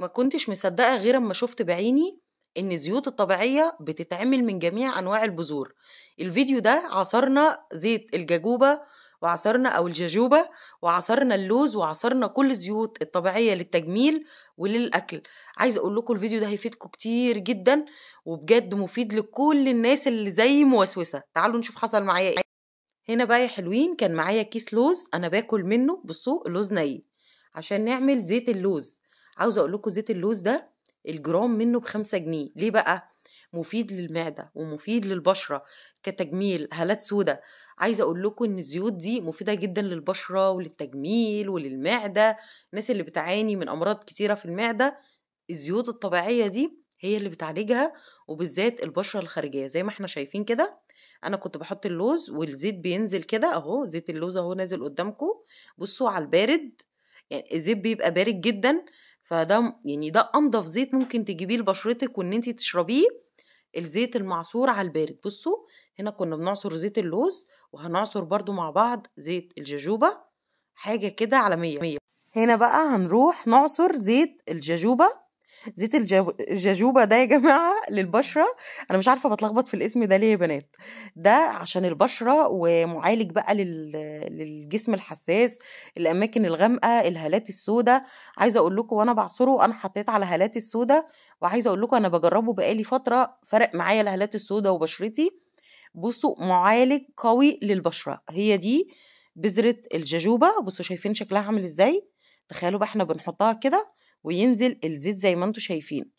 ما كنتش مصدقة غير أما شفت بعيني إن الزيوت الطبيعية بتتعمل من جميع أنواع البذور. الفيديو ده عصرنا زيت الجاجوبة وعصرنا أو الجاجوبة وعصرنا اللوز وعصرنا كل الزيوت الطبيعية للتجميل وللأكل. عايزة أقول لكم الفيديو ده هيفيدكم كتير جدا وبجد مفيد لكل الناس اللي زي موسوسة. تعالوا نشوف حصل معايا إيه. هنا بقى يا حلوين كان معايا كيس لوز أنا باكل منه بصوا لوز ني. عشان نعمل زيت اللوز. عاوزة أقول لكم زيت اللوز ده الجرام منه بخمسة جنيه. ليه بقى؟ مفيد للمعدة ومفيد للبشرة كتجميل هالات سودة عايزة أقول لكم إن الزيوت دي مفيدة جدا للبشرة وللتجميل وللمعدة. الناس اللي بتعاني من أمراض كتيرة في المعدة الزيوت الطبيعية دي هي اللي بتعالجها وبالذات البشرة الخارجية. زي ما إحنا شايفين كده أنا كنت بحط اللوز والزيت بينزل كده أهو زيت اللوز أهو نازل قدامكم. بصوا على البارد يعني الزيت بيبقى بارد جدا. فده يعني ده أنضف زيت ممكن تجيبيه لبشرتك وإن انت تشربيه الزيت المعصور على البارد. بصوا هنا كنا بنعصر زيت اللوز وهنعصر برضو مع بعض زيت الجاجوبة حاجة كده على مية. هنا بقى هنروح نعصر زيت الجاجوبة. زيت الجاجوبة ده يا جماعة للبشرة. أنا مش عارفة بتلخبط في الاسم ده ليه يا بنات. ده عشان البشرة ومعالج بقى لل... للجسم الحساس الأماكن الغامقة الهالات السوداء. عايزة أقول لكم وأنا بعصره أنا حطيت على هالات السوداء. وعايزة أقول لكم أنا بجربه بقالي فترة فرق معايا الهالات السوداء وبشرتي. بصوا معالج قوي للبشرة. هي دي بذرة الجاجوبة. بصوا شايفين شكلها عامل إزاي؟ تخيلوا بقى إحنا بنحطها كده. وينزل الزيت زي ما أنتم شايفين.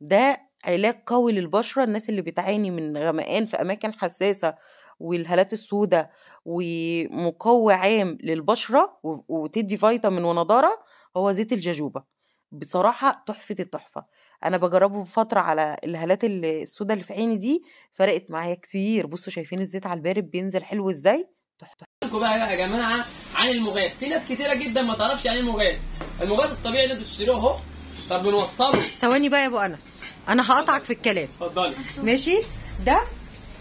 ده علاج قوي للبشرة الناس اللي بتعاني من غمقان في أماكن حساسة والهالات السوداء ومقوي عام للبشرة وتدي فيتامين ونضارة هو زيت الجاجوبة. بصراحة تحفة التحفة. أنا بجربه فترة على الهالات السوداء اللي في عيني دي فرقت معايا كتير. بصوا شايفين الزيت على البارد بينزل حلو إزاي؟ تحفة. بقى يا جماعة عن المغاد. في ناس كتيرة جدا ما تعرفش يعني المغاد. المغاد الطبيعي اللي أنتوا بتشتروه اهو. طب بنوصله. ثواني بقى يا ابو انس. أنا هقطعك في الكلام. اتفضلي. ماشي؟ ده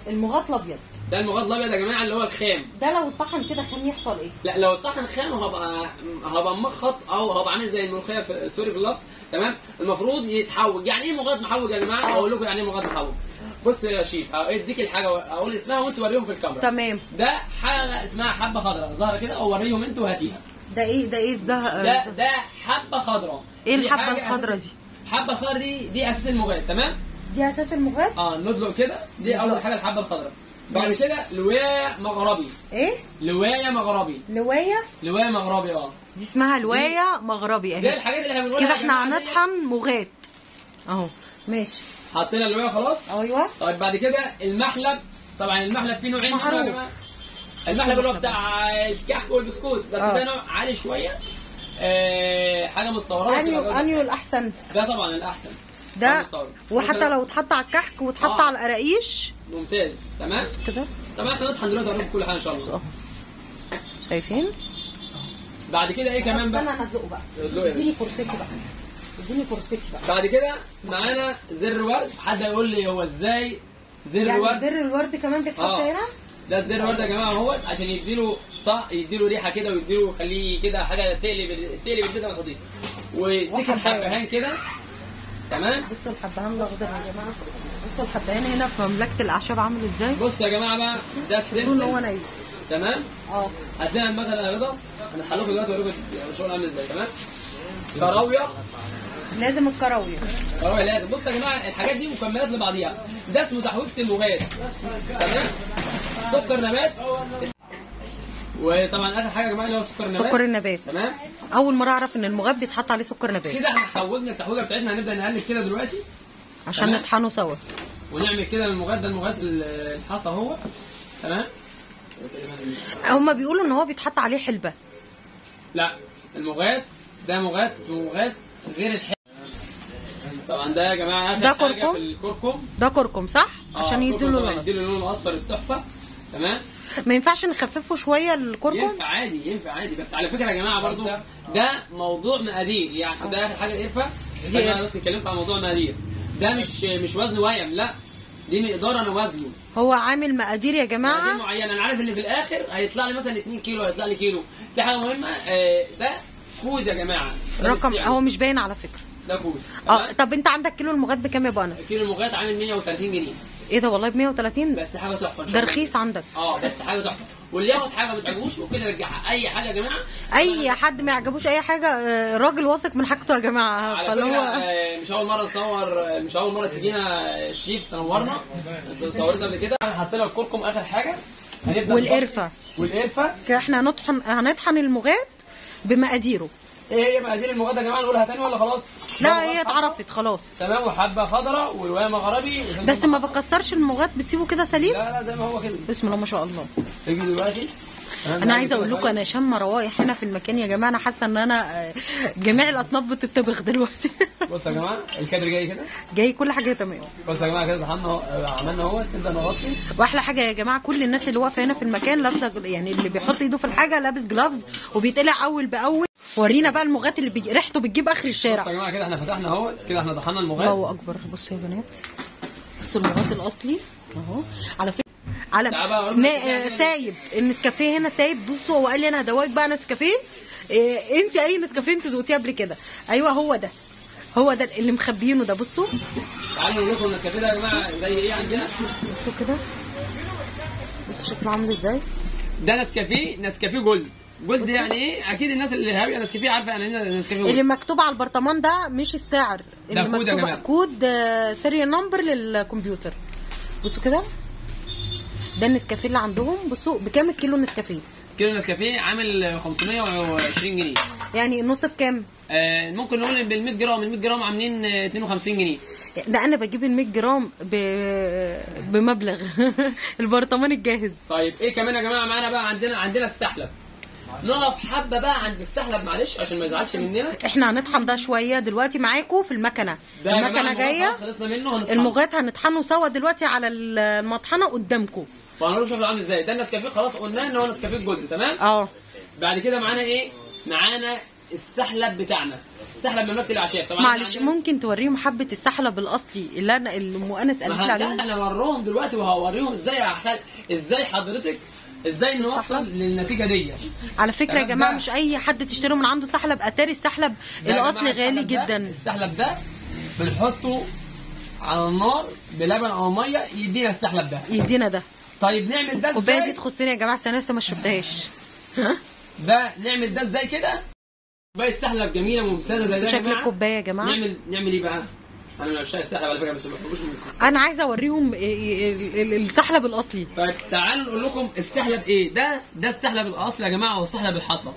المغاط الابيض. ده المغاد الابيض يا جماعة اللي هو الخام. ده لو اتطحن كده خام يحصل إيه؟ لا لو اتطحن خام هبقى هبقى مخط أو هبقى عامل زي الملوخية في سوري في اللفظ. تمام؟ المفروض يتحوج يعني إيه مغاد محوج يا جماعة؟ أقول لكم يعني إيه مغاد محوج بص يا شيف اديك الحاجة أقول اسمها وانت وريهم في الكاميرا. تمام. ده حاجة اسمها حبة خضراء ظاهرة كده اوريهم أنتوا وهاتيها. ده إيه ده إيه الزهق؟ ده ده حبة خضراء. إيه دي الحبة الخضراء دي؟ الحبه الخضراء دي دي أساس المغاد تمام؟ دي أساس المغاد آه ندلق كده. دي أول. حاجة الحبة الخضراء. بعد. كده لوايه مغربي. إيه؟ لوايه مغربي. لواية؟ لوايه مغربي آه. دي اسمها لواية مغربي دي اهي الحاجات اللي إحنا بنقولها كده إحنا دي. هنطحن مغاد اهو ماشي. حطينا اللوايه خلاص؟ أيوه. طيب بعد كده المحلب. طبعا المحلب فيه نوعين. معروف. المحلب اللي هو بتاع الكحك والبسكوت. بس آه. ده نوع عالي شوية. آه حاجة مستوردة. انيو أنيو الأحسن. ده طبعا الأحسن. ده. وحتى لو اتحط على الكحك واتحط آه. على القراقيش ممتاز. تمام؟ بص كده. طبعا إحنا نطحن دلوقتي هنعمل كل حاجة إن شاء الله. شايفين؟ بعد كده إيه كمان بقى؟ أنا ادلقه بقى. يا إديني فرصتي بقى. إديني فرصتي بقى. بعد كده معانا زر ورد حد يقول لي هو إزاي زر يعني ورد زر الورد كمان بيتحط آه. ده الزر ورد يا جماعة اهوت عشان يديله طق يديله ريحة كده ويديله يخليه كده حاجة تقلب تقلب تضيف وسكت وحباية. حبهان كده. تمام؟ بصوا الحبهان الاخضر يا جماعة. بصوا الحبهان هنا في مملكة الأعشاب عامل إزاي؟ بص يا جماعة بقى ده إن هو السلسل نايم تمام؟ آه. هتلاقي المكنه يا رضا أنا هحلكم دلوقتي اوريكم الشغل عامل إزاي. تمام؟ كراوية. لازم الكراويه كراويه لازم. بص يا جماعة الحاجات دي مكملات لبعضيها. ده اسمه تحويجه المغاد تمام؟ سكر نبات. وطبعا آخر حاجة يا جماعة اللي هو سكر النبات. سكر النبات. تمام؟ أول مرة أعرف إن المغاب بيتحط عليه سكر نبات. كده إحنا حوجنا التحويجه بتاعتنا هنبدأ نقلب كده دلوقتي. عشان. نطحنه سوا. ونعمل كده المغاد ده المغاد الحصى اهو تمام؟ هما بيقولوا إن هو بيتحط عليه حلبة. لا المغاد ده مغاد اسمه مغاد غير الحلو طبعا ده يا جماعة ده كركم؟ في الكركم ده كركم صح؟ عشان آه، يديله كركم طبعاً لون. يديله اللون الاصفر التحفة. تمام؟ ما ينفعش نخففه شوية الكركم ينفع عادي ينفع عادي. بس على فكرة يا جماعة برضو ده موضوع مقادير. يعني ده آخر حاجة القرفه دي دي أنا؟ بس اتكلمت عن موضوع المقادير ده مش مش وزن ويم لا. دي مقدار أنا وزنه. هو عامل مقادير يا مقادير جماعة معينة. أنا عارف إن في الآخر هيطلع لي مثلا 2 كيلو هيطلع لي كيلو. في حاجة مهمة آه، ده كود يا جماعة. رقم. هو مش باين على فكرة. ده كود آه طب انت عندك كيلو المغات بكام يا ابو انس كيلو المغات عامل 130 جنيه. إيه ده والله ب 130 بس حاجة تحفة ده. رخيص عندك. آه بس حاجة تحفة. واللي ياخد حاجة ما تعجبوش ممكن يرجعها. أي حاجة يا جماعة. أي حد ما يعجبوش أي حاجة آه، راجل واثق من حاجته يا جماعة. فاللي هو آه، مش أول مرة نصور آه، مش أول مرة تجينا الشيف تنورنا. بس صورنا قبل كده. حطينا الكركم آخر حاجة. هنبدأ والقرفة. والقرفة. إحنا هنطحن هنطحن المغات بمقاديره. إيه هي مقادير المغاد يا جماعة؟ نقولها تاني ولا خلاص؟ لا هي اتعرفت خلاص. تمام وحبة خضراء ورواية مغربي. بس ما بكسرش المغات بتسيبه كده سليم؟ لا لا زي ما هو كده. بسم الله ما شاء الله. تيجي دلوقتي؟ أنا عايزة أقول لكم أنا شامه روايح هنا في المكان يا جماعة. أنا حاسة إن أنا آه، جميع الأصناف بتطبخ دلوقتي. بص يا جماعة الكادر جاي كده. جاي كل حاجة تمام. بص يا جماعة كده عملنا اهو نبدا نغطي. وأحلى حاجة يا جماعة كل الناس اللي واقفة هنا في المكان لابسة يعني اللي بيحط إيده في الحاجة لابس جلافز وبيتقلع أول بأول. ورينا بقى المغات اللي بيجي ريحته بتجيب آخر الشارع. يا جماعة كده إحنا فتحنا اهو كده إحنا دخلنا المغاد الله أكبر. بصوا يا بنات. بصوا المغات الأصلي. أهو. على فكره على نا-. سايب. النسكافيه هنا سايب. بصوا هو قال لي أنا هدوقك بقى نسكافيه. إيه انت أي نسكافيه انت دوقتيه قبل كده. أيوه هو ده. هو ده اللي مخبيينه ده. بصوا. تعالوا نقول لكم النسكافيه ده يا جماعة. زي إيه عندنا بصوا كده. بصوا شكله عامل إزاي. ده نسكافيه نسكافيه Gold. Gold. يعني أكيد الناس اللي هاويه نسكافيه عارفة يعني إيه نسكافيه اللي مكتوب على البرطمان ده مش السعر. اللي كود مكتوب جماعة. كود serial number للكمبيوتر. بصوا كده. ده النسكافيه اللي عندهم. بصوا بكام الكيلو نسكافيه؟ كيلو نسكافيه عامل 520 جنيه. يعني النص بكام؟ آه ممكن نقول بال 100 جرام ال 100 جرام عاملين آه، 52 جنيه. ده أنا بجيب ال 100 جرام ب... بمبلغ. البرطمان الجاهز. طيب إيه كمان يا جماعة؟ معانا بقى عندنا عندنا السحلب. نقف حبة بقى عند السحلب معلش عشان ما يزعلش مننا. إحنا هنطحن ده شوية دلوقتي معاكم في المكنة. المكنة جاية. خلصنا منه هنطحنه. المغات هنطحنه سوا دلوقتي على المطحنة قدامكم وهنقول شكله عامل إزاي؟ ده النسكافيه خلاص قلنا إن هو نسكافيه Gold تمام؟ آه. بعد كده معانا إيه؟ معانا السحلب بتاعنا. سحلب مملكه الأعشاب طبعا معلش ممكن توريهم حبة السحلب الاصلي اللي أنا اللي ام انس قالت لي عليه أنا هوريهم دلوقتي وهوريهم إزاي إزاي حضرتك إزاي نوصل السحلب؟ للنتيجة دي؟ على فكرة يا جماعة. مش أي حد تشتري من عنده سحلب. أتاري السحلب جماعة غالي السحلب جدا. السحلب ده بنحطه على النار بلبن أو مية يدينا السحلب ده. يدينا ده. طيب نعمل ده الكوبايه دي إزاي تخصني يا جماعة أنا لسه ما شربتهاش ده نعمل ده إزاي كده؟ كوبايه سحلب جميلة ممتازة زي ده شكل الكوباية يا جماعة. نعمل نعمل إيه بقى؟ أنا من عشاق السحلب على فكرة بس ما بحبوش من القصة. أنا عايزه أوريهم ال- ال- ال- السحلب الاصلي طيب تعالوا نقول لكم السحلب إيه ده ده السحلب الاصلي يا جماعة والسحلب الحصى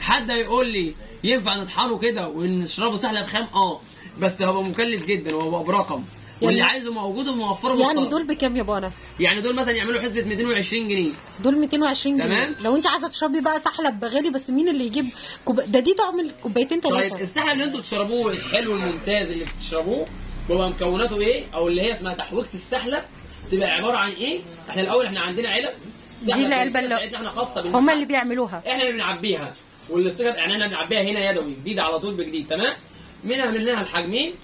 حد هيقول لي ينفع نطحنه كده ونشربه سحلب خام آه بس هو مكلف جدا وهو برقم. واللي يعني- عايزه موجود وموفره يعني. دول بكام يا ابو انس؟ يعني دول مثلا يعملوا حسبة 220 جنيه. دول 220 جنيه. تمام. لو انت عايزة تشربي بقى سحلب غالي بس مين اللي يجيب كوب... ده دي تعمل كوبايتين طيب ثلاثة السحلب اللي أنتوا بتشربوه الحلو الممتاز اللي بتشربوه بيبقى مكوناته إيه؟ أو اللي هي اسمها تحويجه السحلب تبقى عبارة عن إيه؟ إحنا الأول إحنا عندنا علب. دي سحلب العلبة اللي- إحنا خاصة هم. اللي بيعملوها. إحنا اللي بنعبيها. وال sticker يعني إحنا بنعبيها هنا يدوي جديد على طول بجديد تمام؟ منها منها الحجمين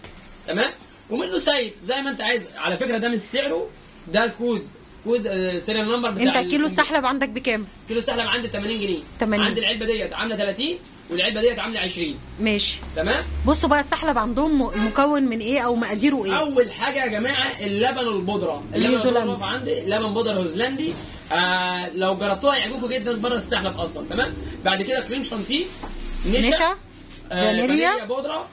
تمام؟ ومنه سايب. زي ما انت عايز. على فكرة ده مش سعره. ده الكود. كود serial number بتاع انت كيلو. السحلب عندك بكام؟ كيلو السحلب عندي 80 جنيه. 80. عندي العلبة ديت عاملة 30 والعلبة ديت عاملة 20 ماشي. تمام؟ بصوا بقى السحلب عندهم مكون من إيه أو مقاديره إيه؟ أول حاجة يا جماعة اللبن البودرة. اللبن. البودرة عندي. لبن بودرة نيوزيلندي آه لو جربتوها يعجبكم جدا بره السحلب أصلا. تمام؟ بعد كده كريم شانتيه نشا آه، فانيليا. بودرة. آه،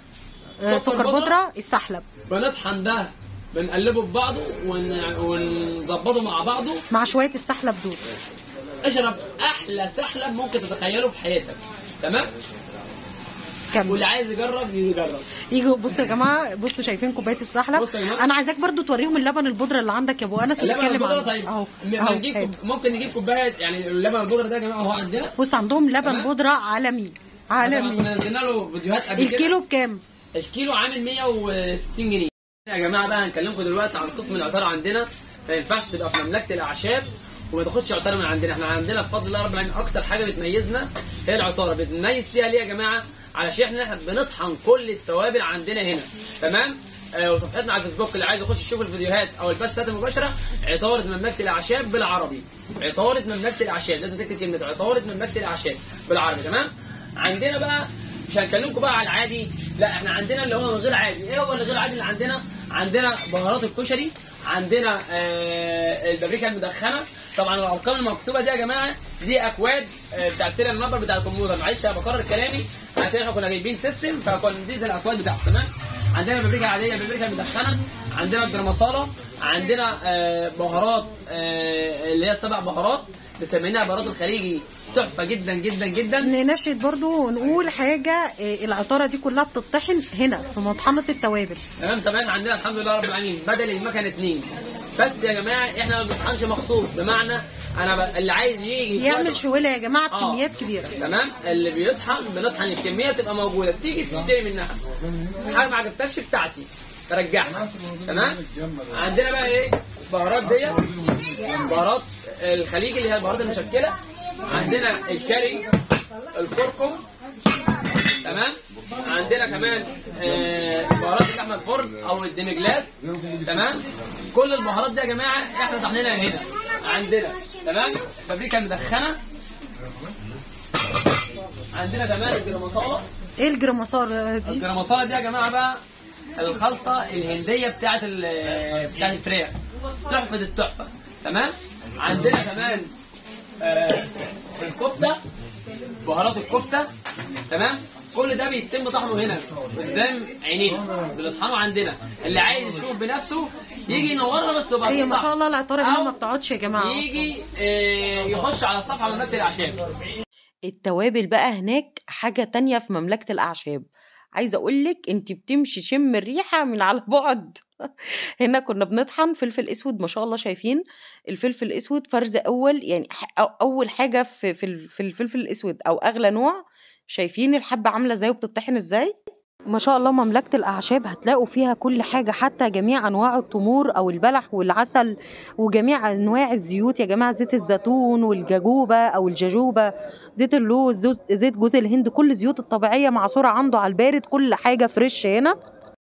سكر بودرة السحلب بنطحن ده بنقلبه في بعضه ون... ونظبطه مع بعضه. مع شوية السحلب دول. اشرب أحلى سحلب ممكن تتخيله في حياتك. تمام؟ كمل. واللي عايز يجرب يجرب. يجوا بصوا يا جماعة بصوا شايفين كوباية السحلب. أنا عايزاك برضو توريهم اللبن البودرة اللي عندك يا أبو أنس اللبن ونتكلم البودرة عنه. طيب. أهو. ممكن نجيب كوباية يعني اللبن البودرة ده يا جماعة هو عندنا. بص عندهم لبن. بودرة عالمي. عالمي. نزلنا له فيديوهات قبل كده. الكيلو بكام؟ الكيلو عامل 160 جنيه. يا جماعة بقى هنكلمكم دلوقتي عن قسم العطاره عندنا. ما ينفعش تبقى في مملكة الأعشاب وما تاخدش عطاره من عندنا. إحنا عندنا بفضل الله رب العالمين أكتر حاجة بتميزنا هي العطارة. بنميز فيها ليه يا جماعة؟ علشان إحنا بنطحن كل التوابل عندنا هنا. تمام؟ آه وصفحتنا على الفيسبوك اللي عايز يخش يشوف الفيديوهات أو البثات المباشره عطارة مملكة الأعشاب بالعربي. عطارة مملكة الأعشاب. لازم تكتب كلمة عطارة مملكة الأعشاب بالعربي. تمام؟ عندنا بقى مش هنكلمكم بقى على العادي لا إحنا عندنا اللي هو غير عادي. إيه هو اللي غير عادي اللي عندنا؟ عندنا بهارات الكشري عندنا آه البابريكا المدخنة. طبعا الأرقام المكتوبة دي يا جماعة دي أكواد آه بتاع ال serial number بتاع الكمبيوتر. معلش أنا بكرر كلامي عشان إحنا كنا جايبين سيستم فكنا دي الأكواد بتاعته تمام؟ عندنا البابريكا العاديه البابريكا المدخنة عندنا الجرمصاله عندنا آه بهارات آه اللي هي السبع بهارات مسمينها بهارات الخليجي. تحفة جدا جدا جدا. ننشد برضو ونقول حاجة إيه، العطارة دي كلها بتطحن هنا في مطحنة التوابل. تمام تمام. عندنا الحمد لله رب العالمين. بدل المكنه اتنين. بس يا جماعة إحنا ما بنطحنش مخصوص. بمعنى أنا ب... اللي عايز يجي يعمل شويلة يا جماعة آه. بكميات كبيرة. تمام. اللي بيطحن بنطحن الكمية تبقى موجودة. تيجي تشتري منها. حاجة ما عجبتكش بتاعتي. ترجعها. تمام؟ عندنا بقى إيه؟ بهارات ديت. بهارات الخليجي اللي هي البهارات المشكلة. عندنا الكاري الكركم. تمام؟ عندنا كمان آه، بهارات اللحمه الفرن أو ال demi-glace تمام؟ كل البهارات دي يا جماعة إحنا طحنينها هنا عندنا. تمام؟ بابريكا مدخنة. عندنا كمان الجرمصاله إيه الجرمصار دي؟ الجرمصاله دي يا جماعة بقى الخلطة الهندية بتاعت ال- بتاعت الفراخ تحفة التحفة. تمام؟ عندنا كمان آه، الكفتة بهارات الكفتة. تمام؟ كل ده بيتم طحنه هنا قدام عينينا بنطحنه عندنا. اللي عايز يشوف بنفسه يجي ينورنا بس وبعد هي ما شاء الله العطارة دي ما بتقعدش يا جماعة يجي آه، يخش على صفحه من مكتب الأعشاب. التوابل بقى هناك حاجة تانية في مملكة عايزة أقولك أنت بتمشي شم الريحة من على بعد. هنا كنا بنطحن فلفل أسود ما شاء الله شايفين. الفلفل الأسود فرز أول يعني ح- أو- أول حاجة في في ال- في الفلفل الأسود أو أغلى نوع. شايفين الحبة عاملة إزاي وبتطحن إزاي؟ ما شاء الله مملكة الأعشاب هتلاقوا فيها كل حاجة حتى جميع أنواع التمور أو البلح والعسل وجميع أنواع الزيوت يا جماعة زيت الزيتون والجاجوبة أو الجاجوبة زيت اللوز زيت- جوز الهند كل الزيوت الطبيعية معصورة عنده على البارد كل حاجة فريش هنا.